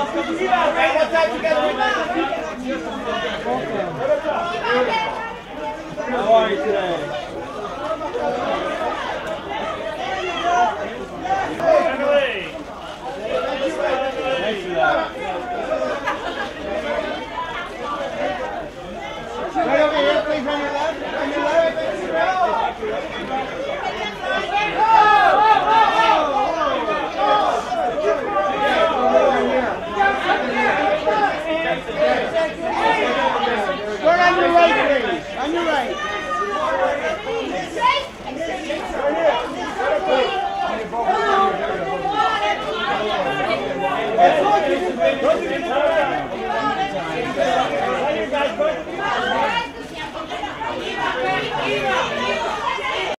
All right, today. right, please. On your right. Don't you get in the way.